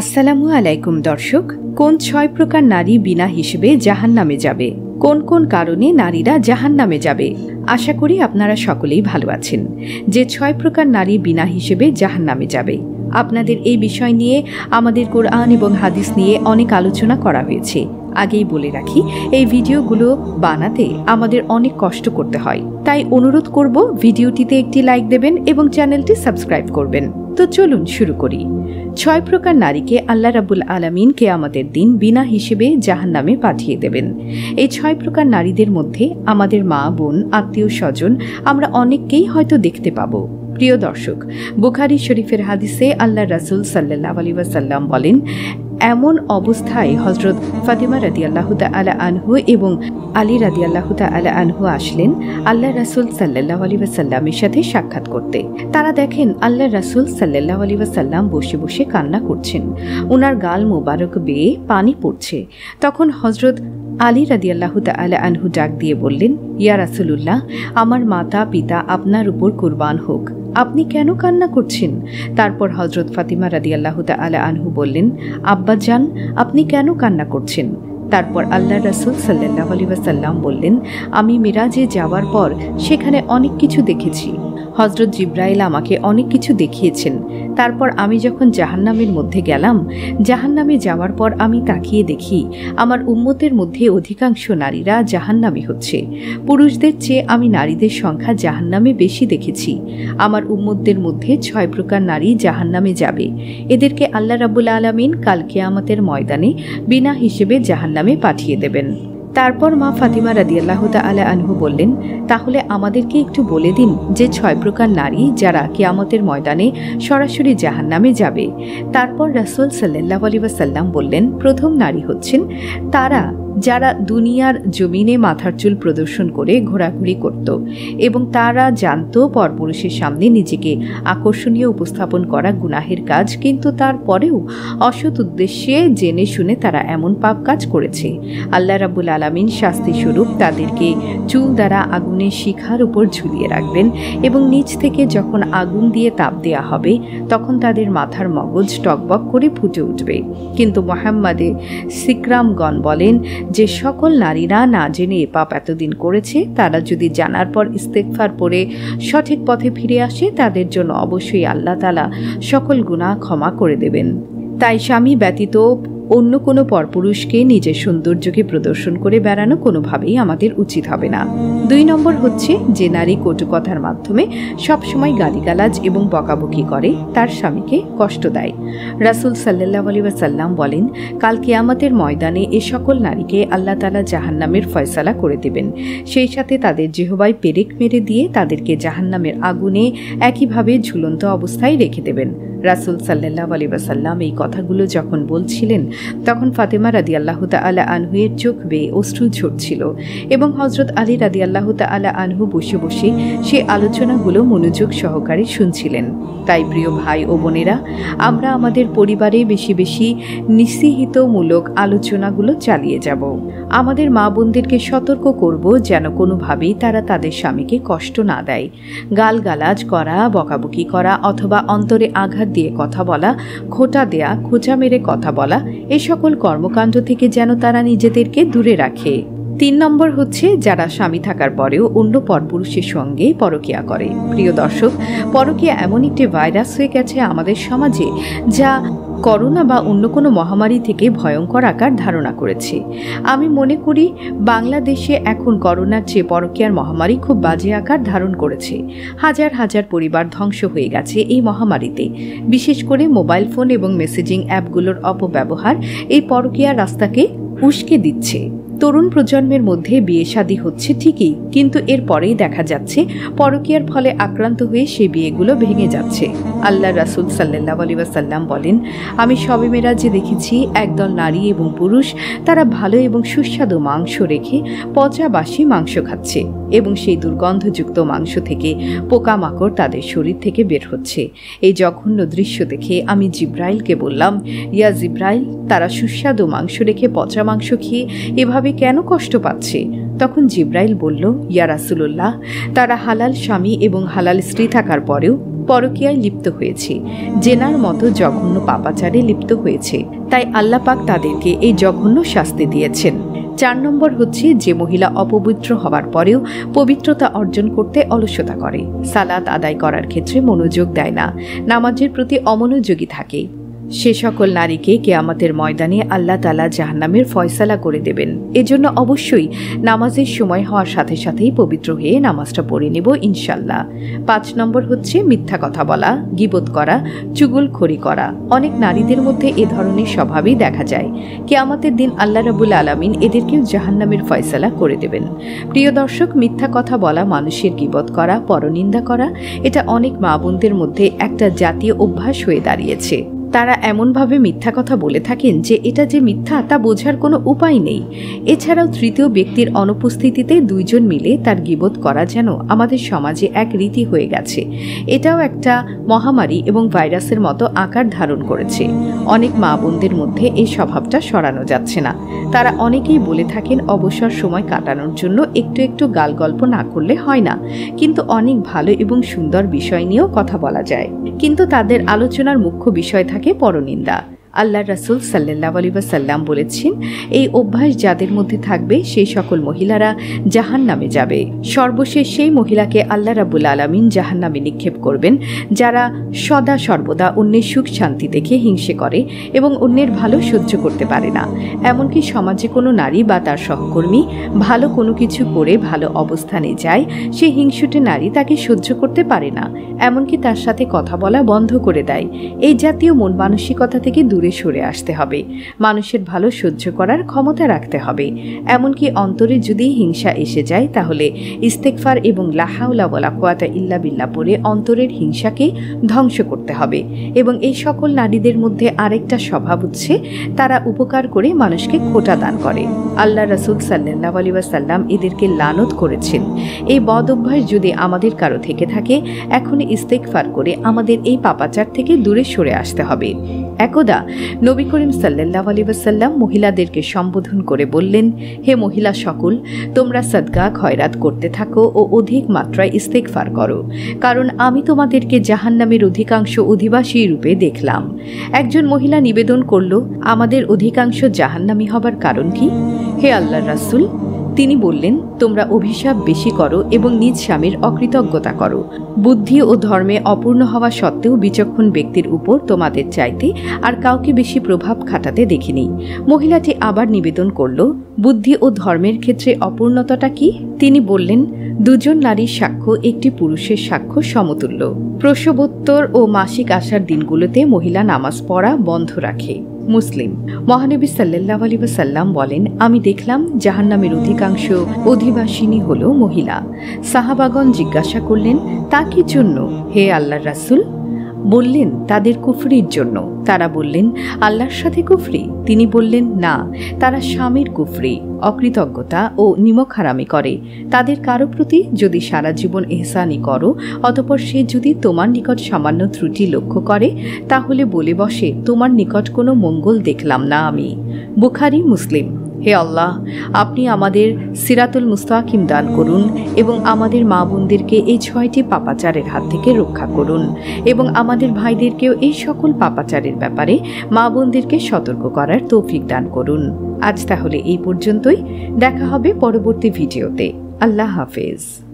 আসসালামু আলাইকুম দর্শক, কোন ছয় প্রকার নারী বিনা হিসেবে জাহান নামে যাবে? কোন কোন কারণে নারীরা জাহান নামে যাবে? আশা করি আপনারা সকলেই ভালো আছেন। যে ছয় প্রকার নারী বিনা হিসেবে জাহান নামে যাবে, আপনাদের এই বিষয় নিয়ে আমাদের কোরআন এবং হাদিস নিয়ে অনেক আলোচনা করা হয়েছে। আগেই বলে রাখি, এই ভিডিওগুলো বানাতে আমাদের অনেক কষ্ট করতে হয়। তাই অনুরোধ করব, ভিডিওটিতে একটি লাইক দেবেন এবং চ্যানেলটি সাবস্ক্রাইব করবেন। তো চলুন শুরু করি। ছয় প্রকার নারীকে আল্লাহ রাবুল আলমিন আমাদের দিন বিনা হিসেবে জাহান নামে পাঠিয়ে দেবেন। এই ছয় প্রকার নারীদের মধ্যে আমাদের মা, বোন, আত্মীয়, স্বজন আমরা অনেককেই হয়তো দেখতে পাবো। প্রিয় দর্শক, বুখারি শরীফের হাদিসে আল্লাহ রাসুল সাল্লাহ আলী ওয়াসাল্লাম বলেন এমন অবস্থায় হজরত ফাতিমা রাদি আল্লাহ আলা আনহু এবং আলী রাদি আল্লাহ আলা আনহু আসলেন আল্লাহ রাসুল সাল্লাহ আলী ওয়াসাল্লামের সাথে সাক্ষাৎ করতে। তারা দেখেন আল্লাহ রাসুল সাল্লাহ আলী ওয়াসাল্লাম বসে বসে কান্না করছেন। ওনার গাল মোবারক বেয়ে পানি পড়ছে। তখন হজরত আলী রাদি আল্লাহ আলা আনহু ডাক দিয়ে বললেন, ইয়া রাসুলুল্লাহ, আমার মাতা পিতা আপনার উপর কুরবান হোক। আপনি কেন কান্না করছেন? তারপর হজরত ফাতিমা রাদি আল্লাহ আলা আনহু বললেন, আব্বা যান আপনি কেন কান্না করছেন? তারপর আল্লাহ রাসুল সাল্লাহ আলী ওয়াসাল্লাম বললেন, আমি মিরাজে যাওয়ার পর সেখানে অনেক কিছু দেখেছি। হজরত জিব্রাইল আমাকে অনেক কিছু দেখিয়েছেন। তারপর আমি যখন জাহান্নামের মধ্যে গেলাম, জাহান্নামে যাওয়ার পর আমি তাকিয়ে দেখি, আমার উম্মতের মধ্যে অধিকাংশ নারীরা জাহান্নামে হচ্ছে। পুরুষদের চেয়ে আমি নারীদের সংখ্যা জাহান্নামে বেশি দেখেছি। আমার উম্মতদের মধ্যে ছয় প্রকার নারী জাহান্নামে যাবে। এদেরকে আল্লাহ রাবুল আলমিন কালকে আমাদের ময়দানে বিনা হিসেবে জাহান্নামে পাঠিয়ে দেবেন। তারপর মা ফাতিমা রাদিয়াল্লাহ আলা আনহু বললেন, তাহলে আমাদেরকে একটু বলে দিন যে ছয় প্রকার নারী যারা কিয়ামতের ময়দানে সরাসরি জাহান নামে যাবে। তারপর রাসুল সাল্লাহ আলী সাল্লাম বললেন, প্রথম নারী হচ্ছেন তারা যারা দুনিয়ার জমিনে মাথার চুল প্রদর্শন করে ঘোরাঘুরি করত এবং তারা জানত পরপুরুষের সামনে নিজেকে আকর্ষণীয় উপস্থাপন করা গুনাহের কাজ, কিন্তু তারপরেও অসৎ উদ্দেশ্যে জেনে শুনে তারা এমন পাপ কাজ করেছে। আল্লাহ রাবুল আলমিন শাস্তি স্বরূপ তাদেরকে চুল দ্বারা আগুনের শিখার উপর ঝুলিয়ে রাখবেন এবং নিচ থেকে যখন আগুন দিয়ে তাপ দেওয়া হবে, তখন তাদের মাথার মগজ টকবক করে ফুটে উঠবে। কিন্তু মোহাম্মদে সিকরামগণ বলেন যে সকল নারীরা না জেনে পাপ এতদিন করেছে, তারা যদি জানার পর ইস্তেকফার পরে সঠিক পথে ফিরে আসে, তাদের জন্য অবশ্যই আল্লাহ তালা সকল গুণা ক্ষমা করে দেবেন। তাই স্বামী ব্যতীত অন্য কোনো পরপুরুষকে নিজের সৌন্দর্যকে প্রদর্শন করে বেড়ানো কোনোভাবেই আমাদের উচিত হবে না। দুই নম্বর হচ্ছে, যে নারী কটুকথার মাধ্যমে সবসময় গালিগালাজ এবং বকাবকি করে, তার স্বামীকে কষ্ট দেয়। রাসুল সাল্লাহ আলী সাল্লাম বলেন, কাল কেয়ামতের ময়দানে এ সকল নারীকে আল্লাহ তালা জাহান্নামের ফয়সালা করে দেবেন। সেই সাথে তাদের জেহবাই পেরেক মেরে দিয়ে তাদেরকে জাহান্নামের আগুনে একইভাবে ঝুলন্ত অবস্থায় রেখে দেবেন। রাসুল সাল্লাহ আলী ওয়াসাল্লাম এই কথাগুলো যখন বলছিলেন তখন ফাতেমা রাদি আল্লাহ আলা আনহুয়ের চোখ বেয়ে অশ্রু ঝরছিল এবং হজরত আলী রাদি আল্লাহ আলা আনহু বসে বসে সে আলোচনাগুলো মনোযোগ সহকারে শুনছিলেন। তাই প্রিয় ভাই ও বোনেরা, আমরা আমাদের পরিবারে বেশি বেশি নিঃসিহিতমূলক আলোচনাগুলো চালিয়ে যাব। আমাদের মা বোনদেরকে সতর্ক করব যেন কোনোভাবেই তারা তাদের স্বামীকে কষ্ট না দেয়। গালগালাজ করা, বকাবকি করা অথবা অন্তরে আঘাত দিয়ে কথা বলা, খোটা দেয়া, খোঁচা মেরে কথা বলা এ সকল কর্মকাণ্ড থেকে যেন তারা নিজেদেরকে দূরে রাখে। তিন নম্বর হচ্ছে, যারা স্বামী থাকার পরেও অন্য পরপুরুষের সঙ্গে পরকিয়া করে। প্রিয় দর্শক, পরকিয়া এমন একটি ভাইরাস হয়ে গেছে আমাদের সমাজে, যা করোনা বা অন্য কোনো মহামারী থেকে ভয়ঙ্কর আকার ধারণা করেছে। আমি মনে করি, বাংলাদেশে এখন করোনার চেয়ে পরকীয়ার মহামারী খুব বাজে আকার ধারণ করেছে। হাজার হাজার পরিবার ধ্বংস হয়ে গেছে এই মহামারীতে। বিশেষ করে মোবাইল ফোন এবং মেসেজিং অ্যাপগুলোর অপব্যবহার এই পরকীয়ার রাস্তাকে উস্কে দিচ্ছে। তরুণ প্রজন্মের মধ্যে বিয়ে শাদী হচ্ছে ঠিকই, কিন্তু এর পরেই দেখা যাচ্ছে পরকীয়ার ফলে আক্রান্ত হয়ে সেই বিয়েগুলো ভেঙে যাচ্ছে। আল্লাহ রাসুল সাল্লাহ আলী সাল্লাম বলেন, আমি সবে মেরাজে দেখেছি একদল নারী এবং পুরুষ, তারা ভালো এবং সুস্বাদু মাংস রেখে পচা বাসি মাংস খাচ্ছে এবং সেই দুর্গন্ধযুক্ত মাংস থেকে পোকামাকড় তাদের শরীর থেকে বের হচ্ছে। এই জঘন্য দৃশ্য দেখে আমি জিব্রাইলকে বললাম, ইয়া জিব্রাইল, তারা সুস্বাদু মাংস রেখে পচা মাংস খেয়ে এভাবে কেন কষ্ট পাচ্ছে? তখন জিব্রাইল বলল, ইয়া রাসুলুল্লাহ, তারা হালাল স্বামী এবং হালাল স্ত্রী থাকার পরেও পরকীয়ায় লিপ্ত হয়েছে। জেনার মতো জঘন্য পাপাচারে লিপ্ত হয়েছে। তাই আল্লাপাক তাদেরকে এই জঘন্য শাস্তি দিয়েছেন। চার নম্বর হচ্ছে যে মহিলা অপবিত্র হবার পরেও পবিত্রতা অর্জন করতে অলসতা করে। সালাদ আদায় করার ক্ষেত্রে মনোযোগ দেয় না। নামাজের প্রতি অমনোযোগী থাকে। সে সকল নারীকে কেয়ামতের ময়দানে আল্লাহ তালা জাহান্নামের ফয়সালা করে দেবেন। এজন্য অবশ্যই নামাজের সময় হওয়ার সাথে সাথেই পবিত্র হয়ে নামাজটা পড়ে নেব ইনশাল্লাহ পাঁচ নম্বর হচ্ছে মিথ্যা কথা বলা গিবোধ করা চুগুল চুগুলখড়ি করা। অনেক নারীদের মধ্যে এ ধরনের স্বভাবই দেখা যায়। কেয়ামতের দিন আল্লাহ রাবুল আলমিন এদেরকেও জাহান্নামের ফয়সালা করে দেবেন। প্রিয় দর্শক, মিথ্যা কথা বলা, মানুষের গিবোধ করা, পরনিন্দা করা, এটা অনেক মা বোনদের মধ্যে একটা জাতীয় অভ্যাস হয়ে দাঁড়িয়েছে। তারা এমনভাবে মিথ্যা কথা বলে থাকেন যে এটা যে মিথ্যা তা বোঝার কোনো উপায় নেই। এছাড়াও তৃতীয় ব্যক্তির অনুপস্থিতিতে দুইজন মিলে তার গিবোধ করা যেন আমাদের সমাজে এক রীতি হয়ে গেছে। এটাও একটা মহামারী এবং ভাইরাসের মতো আকার ধারণ করেছে। অনেক মা বোনদের মধ্যে এই স্বভাবটা সরানো যাচ্ছে না। তারা অনেকেই বলে থাকেন অবসর সময় কাটানোর জন্য একটু একটু গাল গল্প না করলে হয় না। কিন্তু অনেক ভালো এবং সুন্দর বিষয় নিয়েও কথা বলা যায়। কিন্তু তাদের আলোচনার মুখ্য বিষয় থাকে পরনিন্দা। আল্লাহ রাসুল সাল্লাহ আলী সাল্লাম বলেছেন, এই অভ্যাস যাদের মধ্যে থাকবে সেই সকল মহিলারা জাহান নামে যাবে। সর্বশেষ সেই মহিলাকে আল্লাহ রাবুল আলমিন জাহান নামে নিক্ষেপ করবেন, যারা সদা সর্বদা অন্যের সুখ শান্তি দেখে হিংসে করে এবং অন্যের ভালো সহ্য করতে পারে না। এমনকি সমাজে কোনো নারী বা তার সহকর্মী ভালো কোনো কিছু করে ভালো অবস্থানে যায় সেই হিংসুটে নারী তাকে সহ্য করতে পারে না। এমনকি তার সাথে কথা বলা বন্ধ করে দেয়। এই জাতীয় মন মানসিকতা থেকে দূরে দূরে সরে আসতে হবে। মানুষের ভালো সহ্য করার ক্ষমতা রাখতে হবে। এমনকি অন্তরে যদি হিংসা এসে যায়, তাহলে ইস্তেকফার এবং লাহাউলা বলা কোয়াতা ইল্লা বিল্লা পরে অন্তরের হিংসাকে ধ্বংস করতে হবে। এবং এই সকল নারীদের মধ্যে আরেকটা স্বভাব হচ্ছে, তারা উপকার করে মানুষকে খোটা দান করে। আল্লাহ রাসুল সাল্লাহ সাল্লাম এদেরকে লানত করেছেন। এই বদ অভ্যাস যদি আমাদের কারও থেকে থাকে এখন ইস্তেকফার করে আমাদের এই পাপাচার থেকে দূরে সরে আসতে হবে। একদা নবী করিম সাল্লাহ আলী ওসাল্লাম মহিলাদেরকে সম্বোধন করে বললেন, হে মহিলা সকল, তোমরা সদ্গা, খয়রাত করতে থাকো ও অধিক মাত্রায় ইস্তেকফার করো, কারণ আমি তোমাদেরকে জাহান্নামের অধিকাংশ অধিবাসী রূপে দেখলাম। একজন মহিলা নিবেদন করল, আমাদের অধিকাংশ জাহান্নামি হবার কারণ কি? হে আল্লাহ রাসুল তিনি বললেন, তোমরা অভিশাপ বেশি করো এবং নিজ স্বামীর অকৃতজ্ঞতা করো। বুদ্ধি ও ধর্মে অপূর্ণ হওয়া সত্ত্বেও বিচক্ষণ ব্যক্তির উপর তোমাদের চাইতে আর কাউকে বেশি প্রভাব খাটাতে দেখিনি। মহিলাটি আবার নিবেদন করল, বুদ্ধি ও ধর্মের ক্ষেত্রে অপূর্ণতাটা কি? তিনি বললেন, দুজন নারীর সাক্ষ্য একটি পুরুষের সাক্ষ্য সমতুল্য। প্রসবোত্তর ও মাসিক আসার দিনগুলোতে মহিলা নামাজ পড়া বন্ধ রাখে। মুসলিম। মহানবী সাল্লাহ আলী সাল্লাম বলেন, আমি দেখলাম জাহান্নামের অধিকাংশ অধিবাসিনী হল মহিলা। সাহাবাগন জিজ্ঞাসা করলেন, তা কি জন্য? হে আল্লাহ রাসুল বললেন, তাদের কুফরির জন্য। তারা বললেন, আল্লাহর সাথে কুফরি? তিনি বললেন, না, তারা স্বামীর কুফরি, অকৃতজ্ঞতা ও নিমক হারামি করে। তাদের কারও প্রতি যদি সারা জীবন এহসানি করো, অতপর সে যদি তোমার নিকট সামান্য ত্রুটি লক্ষ্য করে, তাহলে বলে বসে, তোমার নিকট কোনো মঙ্গল দেখলাম না আমি। বুখারি, মুসলিম। হে আল্লাহ, আপনি আমাদের সিরাতুল মুস্তাকিম দান করুন এবং আমাদের মা বোনদেরকে এই ছয়টি পাপাচারের হাত থেকে রক্ষা করুন এবং আমাদের ভাইদেরকেও এই সকল পাপাচারের ব্যাপারে মা বোনদেরকে সতর্ক করার তৌফিক দান করুন। আজ তাহলে এই পর্যন্তই। দেখা হবে পরবর্তী ভিডিওতে। আল্লাহ হাফেজ।